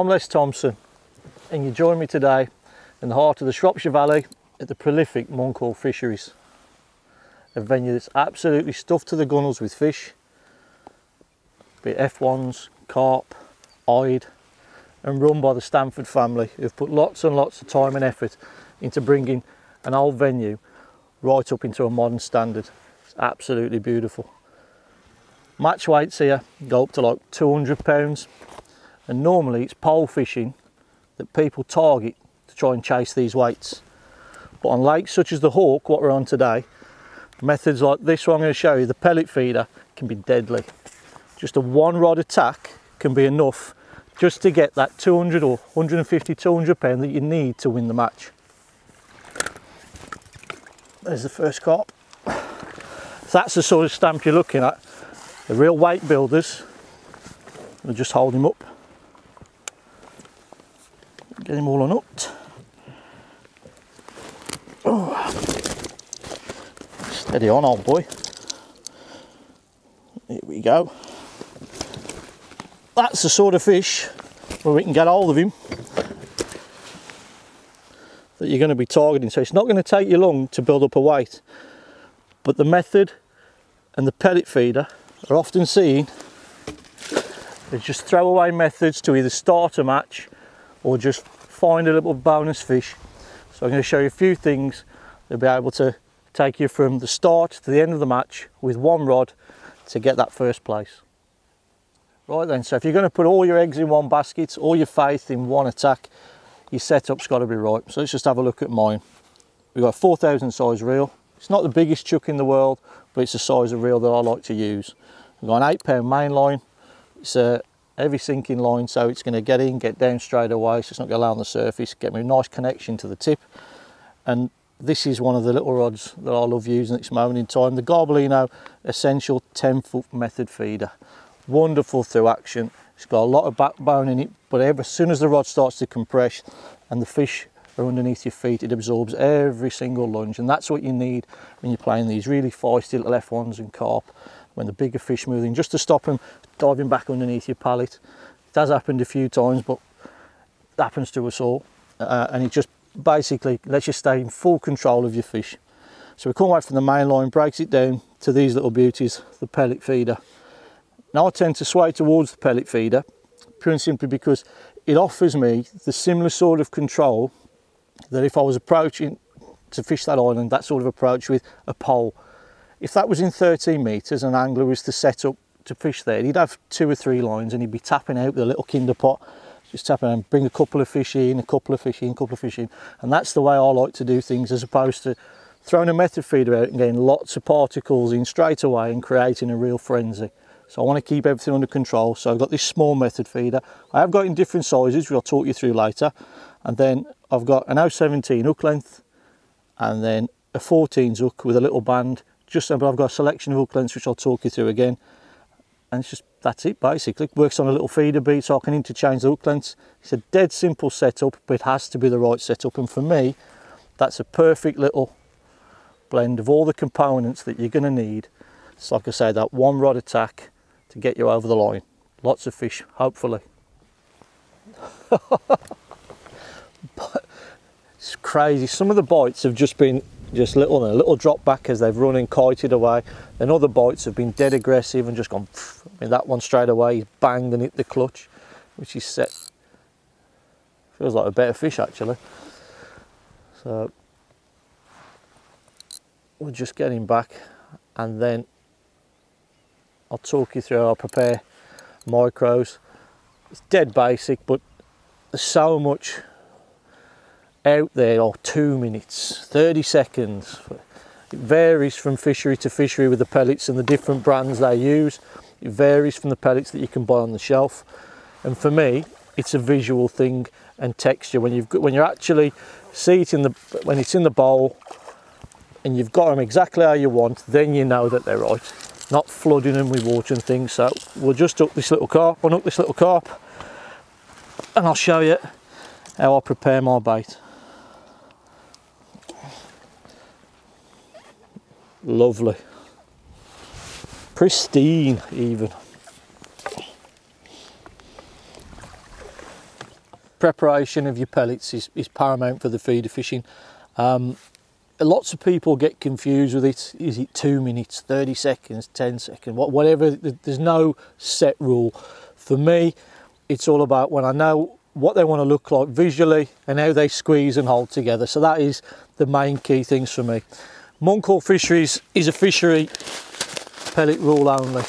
I'm Les Thompson and you join me today in the heart of the Shropshire Valley at the prolific Monkhall Fisheries. A venue that's absolutely stuffed to the gunnels with fish, be it F1s, carp, ide and run by the Stanford family who've put lots and lots of time and effort into bringing an old venue right up into a modern standard. It's absolutely beautiful. Match weights here go up to like 200 pounds and normally it's pole fishing that people target to try and chase these weights. But on lakes such as the Hawk, what we're on today, methods like this one I'm going to show you, the pellet feeder, can be deadly. Just a one rod attack can be enough just to get that 200 or 150, 200 pound that you need to win the match. There's the first carp. That's the sort of stamp you're looking at. The real weight builders. We'll just hold him up. Get him all unhooked. Oh. Steady on, old boy. Here we go. That's the sort of fish where we can get hold of him that you're going to be targeting. So it's not going to take you long to build up a weight. But the method and the pellet feeder are often seen as just throwaway methods to either start a match or just find a little bonus fish. So I'm going to show you a few things that'll be able to take you from the start to the end of the match with one rod to get that first place. Right then, so if you're going to put all your eggs in one basket, all your faith in one attack, your setup's got to be right. So let's just have a look at mine. We've got a 4000 size reel. It's not the biggest chuck in the world, but it's the size of reel that I like to use. We've got an eight pound main line. It's a heavy sinking line, so it's going to get in, get down straight away, so it's not going to lay on the surface, get me a nice connection to the tip. And this is one of the little rods that I love using at this moment in time, the Garbolino Essential 10 foot method feeder. Wonderful through action. It's got a lot of backbone in it, but as soon as the rod starts to compress and the fish are underneath your feet, it absorbs every single lunge. And that's what you need when you're playing these really feisty little F1s and carp, when the bigger fish moving, just to stop them diving back underneath your pallet. It has happened a few times, but it happens to us all. Uh, and it just basically lets you stay in full control of your fish. So we come away from the main line, breaks it down to these little beauties, the pellet feeder. Now I tend to sway towards the pellet feeder, purely and simply because it offers me the similar sort of control that if I was approaching to fish that island, that sort of approach with a pole. If that was in 13 metres an angler was to set up to fish there, he'd have two or three lines and he'd be tapping out with a little kinder pot, just tapping and bring a couple of fish in, a couple of fish in, a couple of fish in. And that's the way I like to do things as opposed to throwing a method feeder out and getting lots of particles in straight away and creating a real frenzy. So I want to keep everything under control. So I've got this small method feeder. I have got in different sizes, which I'll talk you through later. And then I've got an 017 hook length and then a 14 hook with a little band. Just but I've got a selection of hook lengths, which I'll talk you through again. And it's just, that's it basically. it Works on a little feeder bead so I can interchange the hook lengths. It's a dead simple setup, but it has to be the right setup. And for me, that's a perfect little blend of all the components that you're going to need. it's like I say, that one rod attack to get you over the line. Lots of fish, hopefully. but it's crazy. Some of the bites have just been just little, a little drop back as they've run and kited away. Then other bites have been dead aggressive and just gone. Pff. Mean, that one straight away, banged and hit the clutch, which is set. Feels like a better fish actually. So we'll just get him back and then I'll talk you through I prepare micros. It's dead basic, but there's so much out there, or two minutes, 30 seconds. It varies from fishery to fishery with the pellets and the different brands they use. It varies from the pellets that you can buy on the shelf. And for me, it's a visual thing and texture. When you've got, when you're actually see it in the when it's in the bowl and you've got them exactly how you want, then you know that they're right not flooding them with water and things. So we'll just hook this little carp, unhook this little carp, and I'll show you how I prepare my bait. Lovely. Pristine even. preparation of your pellets is, is paramount for the feeder fishing. Um, lots of people get confused with it. Is it two minutes, 30 seconds, 10 seconds, whatever? There's no set rule. For me, it's all about when I know what they want to look like visually and how they squeeze and hold together. So that is the main key things for me. Monkhall Fisheries is a fishery pellet rule only.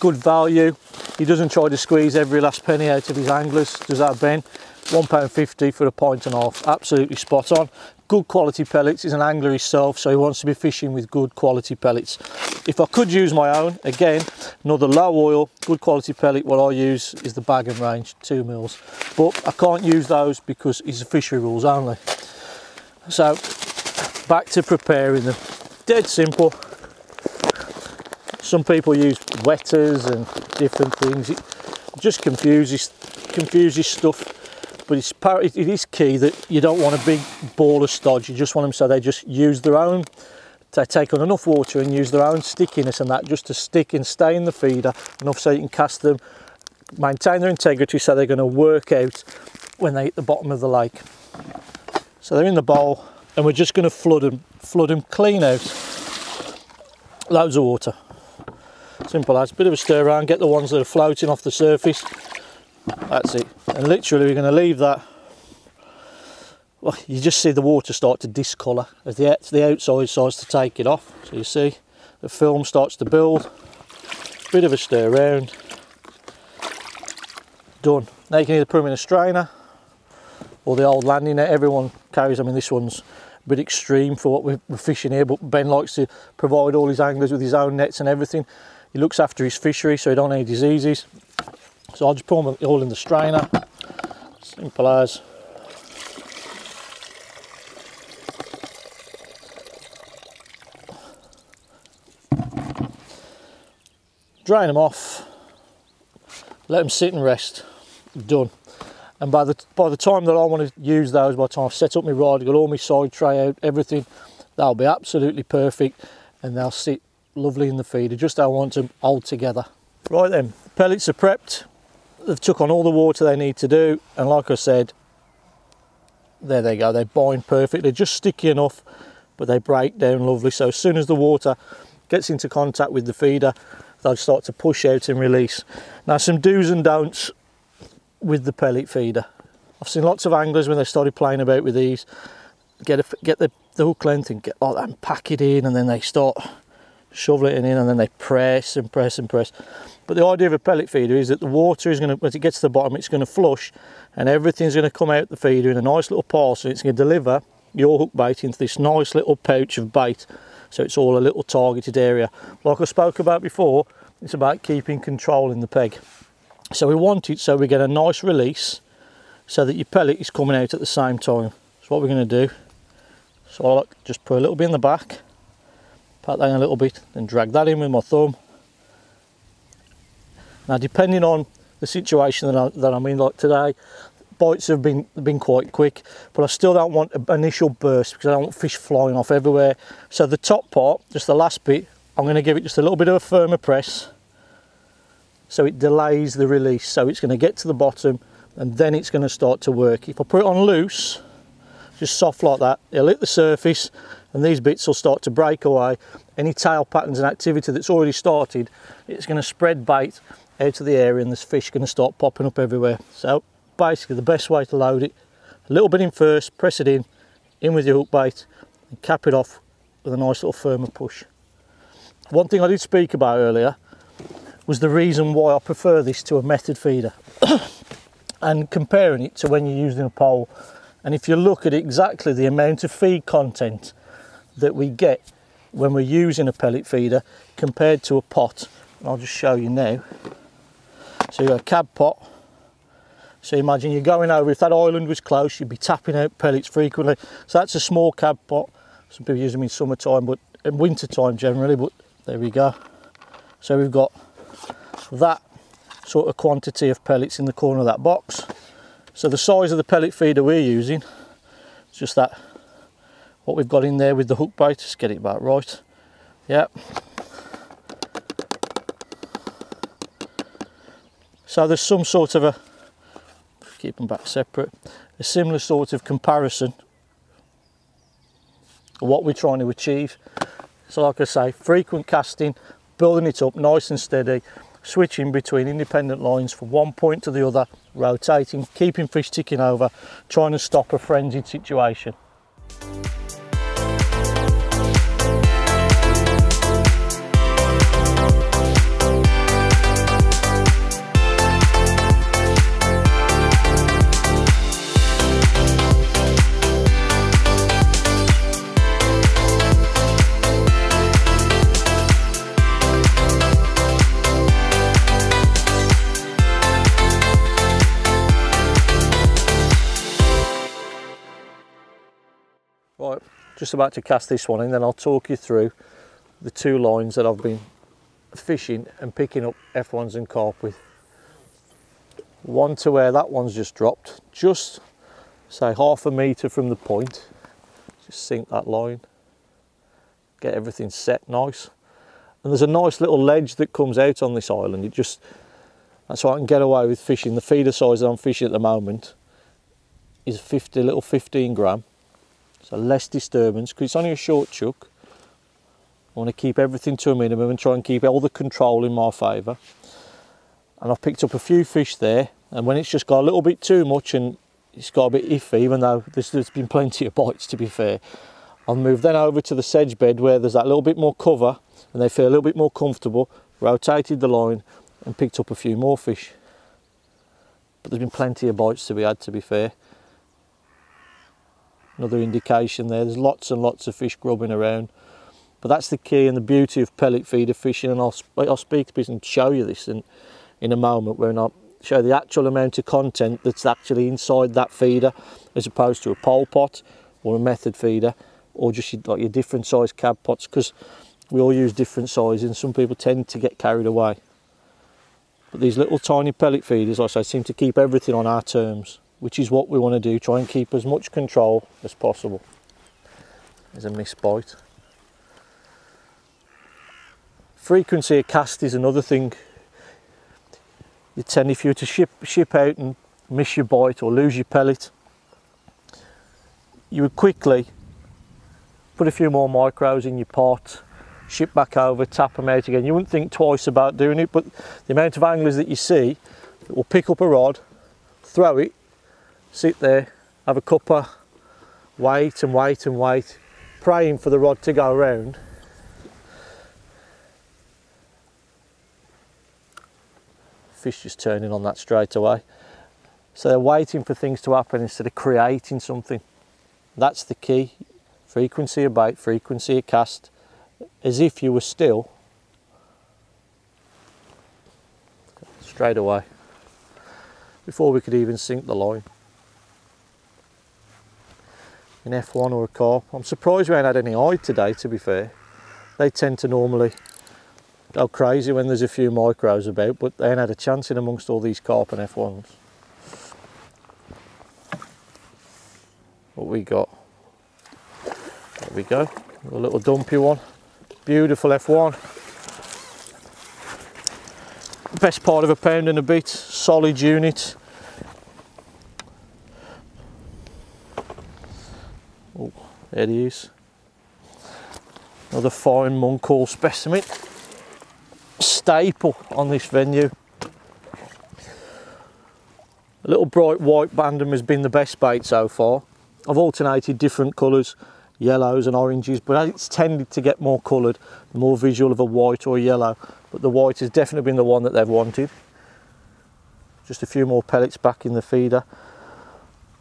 Good value. He doesn't try to squeeze every last penny out of his anglers. Does that Ben? £1.50 for a and a half. Absolutely spot on. Good quality pellets. He's an angler himself, so he wants to be fishing with good quality pellets. If I could use my own, again, another low oil, good quality pellet, what I use is the bag and range, two mils. But I can't use those because it's a fishery rules only. So, back to preparing them. Dead simple. Some people use wetters and different things. It just confuses confuses stuff but it's it is key that you don't want a big ball of stodge. You just want them so they just use their own. They take on enough water and use their own stickiness and that just to stick and stay in the feeder enough so you can cast them maintain their integrity so they're going to work out when they hit the bottom of the lake. So they're in the bowl and we're just going to flood them flood them clean out. Loads of water simple as bit of a stir around get the ones that are floating off the surface. That's it. And literally we're going to leave that. Well you just see the water start to discolour as the, the outside starts to take it off. So you see the film starts to build. Bit of a stir around. Done. Now you can either put them in a strainer or the old landing net. Everyone carries I mean this one's a bit extreme for what we're fishing here but Ben likes to provide all his anglers with his own nets and everything he looks after his fishery so he don't have diseases so I'll just pour them all in the strainer. Simple as. Drain them off. Let them sit and rest. Done. And by the by the time that I want to use those, by the time I've set up my rod, got all my side tray out, everything, they'll be absolutely perfect and they'll sit lovely in the feeder, just how I want them all together. Right then, pellets are prepped. They've took on all the water they need to do and like I said there they go. They bind perfectly just sticky enough but they break down lovely. So as soon as the water gets into contact with the feeder they'll start to push out and release. Now some do's and don'ts with the pellet feeder. I've seen lots of anglers when they started playing about with these get a, get the, the hook length and get like that and pack it in and then they start shoveling it in and then they press and press and press but the idea of a pellet feeder is that the water is going to, as it gets to the bottom, it's going to flush and everything's going to come out the feeder in a nice little parcel. It's going to deliver your hook bait into this nice little pouch of bait. So it's all a little targeted area. Like I spoke about before, it's about keeping control in the peg. So we want it so we get a nice release so that your pellet is coming out at the same time. So what we're going to do, so I'll just put a little bit in the back, pat that in a little bit, then drag that in with my thumb now depending on the situation that, I, that I'm in like today, bites have been been quite quick, but I still don't want an initial burst because I don't want fish flying off everywhere. So the top part, just the last bit, I'm going to give it just a little bit of a firmer press so it delays the release. So it's going to get to the bottom and then it's going to start to work. If I put it on loose, just soft like that, it'll hit the surface and these bits will start to break away. Any tail patterns and activity that's already started, it's going to spread bait out of the area and this fish going to start popping up everywhere. So basically the best way to load it, a little bit in first, press it in, in with your hook bait and cap it off with a nice little firmer push. One thing I did speak about earlier was the reason why I prefer this to a method feeder and comparing it to when you're using a pole. And if you look at exactly the amount of feed content that we get when we're using a pellet feeder compared to a pot, I'll just show you now. So you've got a cad pot. So imagine you're going over, if that island was close, you'd be tapping out pellets frequently. So that's a small cad pot. Some people use them in summertime, but in winter time generally, but there we go. So we've got that sort of quantity of pellets in the corner of that box. So the size of the pellet feeder we're using, it's just that, what we've got in there with the hook bait, just get it about right. Yep, So there's some sort of a, keep keep them back separate. A similar sort of comparison of what we're trying to achieve. So like I say, frequent casting, building it up nice and steady, switching between independent lines from one point to the other, rotating, keeping fish ticking over, trying to stop a frenzied situation. Just about to cast this one in, then I'll talk you through the two lines that I've been fishing and picking up F1s and carp with. One to where that one's just dropped, just say half a metre from the point. Just sink that line, get everything set nice. And there's a nice little ledge that comes out on this island. It just, that's why I can get away with fishing. The feeder size that I'm fishing at the moment is 50, little 15 gram so less disturbance, because it's only a short chuck. I want to keep everything to a minimum and try and keep all the control in my favour. And I've picked up a few fish there, and when it's just got a little bit too much and it's got a bit iffy, even though there's, there's been plenty of bites to be fair, I'll move then over to the sedge bed where there's that little bit more cover and they feel a little bit more comfortable, rotated the line and picked up a few more fish. But there's been plenty of bites to be had to be fair another indication there. There's lots and lots of fish grubbing around. But that's the key and the beauty of pellet feeder fishing. And I'll, I'll speak to people and show you this in, in a moment when I show the actual amount of content that's actually inside that feeder as opposed to a pole pot or a method feeder or just your, like your different size cad pots because we all use different sizes and some people tend to get carried away. But these little tiny pellet feeders, like I say, seem to keep everything on our terms which is what we want to do, try and keep as much control as possible. There's a missed bite. Frequency of cast is another thing. You tend, if you were to ship, ship out and miss your bite or lose your pellet, you would quickly put a few more micros in your pot, ship back over, tap them out again. You wouldn't think twice about doing it, but the amount of anglers that you see that will pick up a rod, throw it, sit there, have a cuppa, wait and wait and wait, praying for the rod to go around. Fish just turning on that straight away. So they're waiting for things to happen instead of creating something. That's the key. Frequency of bait, frequency of cast, as if you were still straight away before we could even sink the line an F1 or a carp. I'm surprised we ain't had any ide today to be fair. They tend to normally go crazy when there's a few micros about but they ain't had a chance in amongst all these carp and F1s. What we got? There we go, a little dumpy one. Beautiful F1. Best part of a pound and a bit, solid unit. There he is. Another fine Monkhall specimen. Staple on this venue. A little bright white bandam has been the best bait so far. I've alternated different colours, yellows and oranges, but it's tended to get more coloured, more visual of a white or a yellow. But the white has definitely been the one that they've wanted. Just a few more pellets back in the feeder.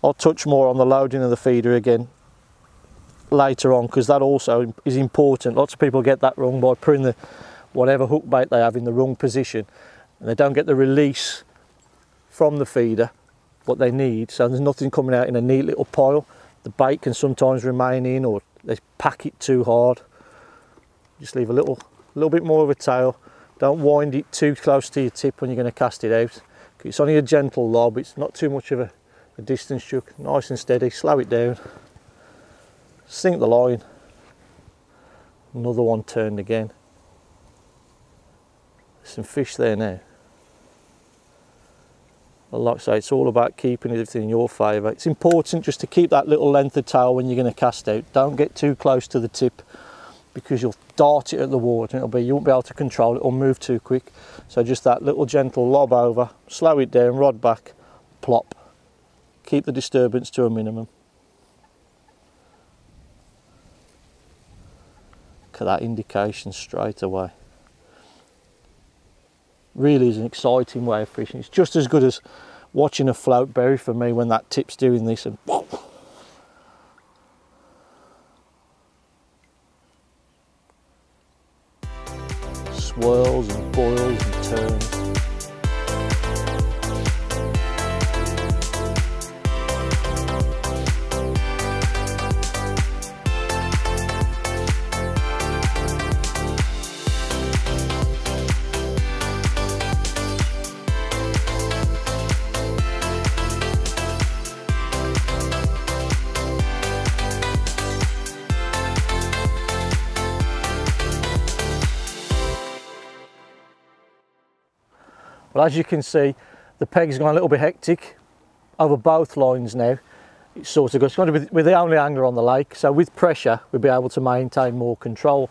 I'll touch more on the loading of the feeder again later on because that also is important. Lots of people get that wrong by putting the whatever hook bait they have in the wrong position and they don't get the release from the feeder what they need so there's nothing coming out in a neat little pile. The bait can sometimes remain in or they pack it too hard. Just leave a little, little bit more of a tail. Don't wind it too close to your tip when you're going to cast it out. It's only a gentle lob, it's not too much of a, a distance chuck. Nice and steady, slow it down sink the line another one turned again There's some fish there now like I say, it's all about keeping everything in your favour. It's important just to keep that little length of tail when you're going to cast out. Don't get too close to the tip because you'll dart it at the water it'll be you won't be able to control it or move too quick. So just that little gentle lob over, slow it down, rod back, plop. Keep the disturbance to a minimum. Look at that indication straight away. Really is an exciting way of fishing. It's just as good as watching a float bury for me when that tip's doing this and whoa, swirls Well, as you can see, the peg's gone a little bit hectic over both lines now. It's sort of. It's we're the only angler on the lake, so with pressure, we'll be able to maintain more control.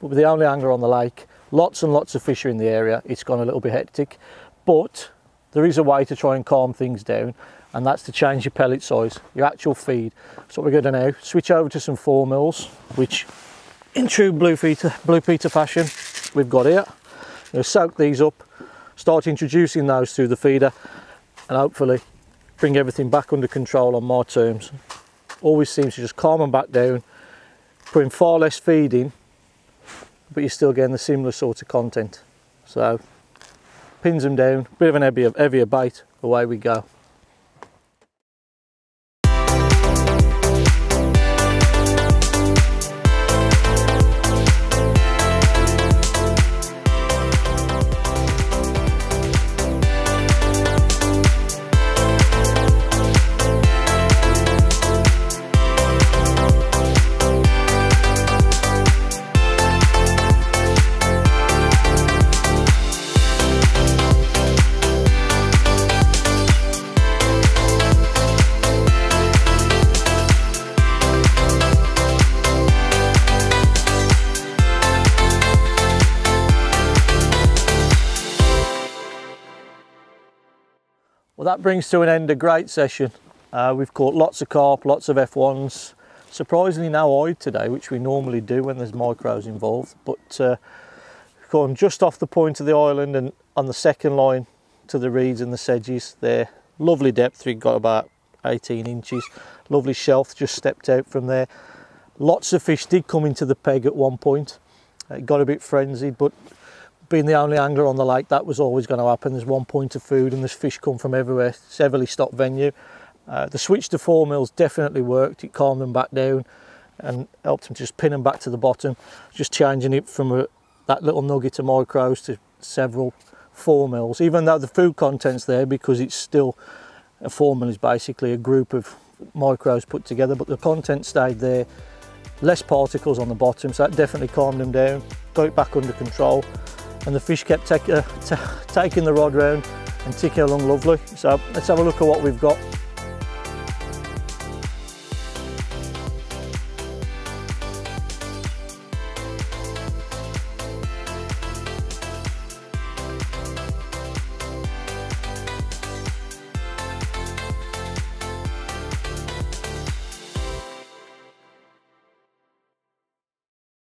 But with the only angler on the lake, lots and lots of fish are in the area. It's gone a little bit hectic, but there is a way to try and calm things down, and that's to change your pellet size, your actual feed. So what we're going to now switch over to some four mils, which in true Blue Peter, Blue Peter fashion, we've got here. We'll soak these up start introducing those through the feeder and hopefully bring everything back under control on my terms. Always seems to just calm them back down, putting far less feed in, but you're still getting the similar sort of content. So pins them down, bit of an heavier, heavier bait, away we go. That brings to an end a great session. Uh, we've caught lots of carp, lots of F1s. Surprisingly no ide today, which we normally do when there's micros involved. But uh, gone just off the point of the island and on the second line to the reeds and the sedges there. Lovely depth, we've got about 18 inches. Lovely shelf just stepped out from there. Lots of fish did come into the peg at one point. It got a bit frenzied, but being the only angler on the lake, that was always going to happen. There's one point of food and there's fish come from everywhere. Heavily stocked venue. Uh, the switch to four mils definitely worked. It calmed them back down and helped them just pin them back to the bottom. Just changing it from a, that little nugget of micros to several four mils, even though the food content's there because it's still a four mil is basically a group of micros put together, but the content stayed there. Less particles on the bottom, so that definitely calmed them down, got it back under control and the fish kept take, uh, taking the rod round and ticking along lovely. So let's have a look at what we've got.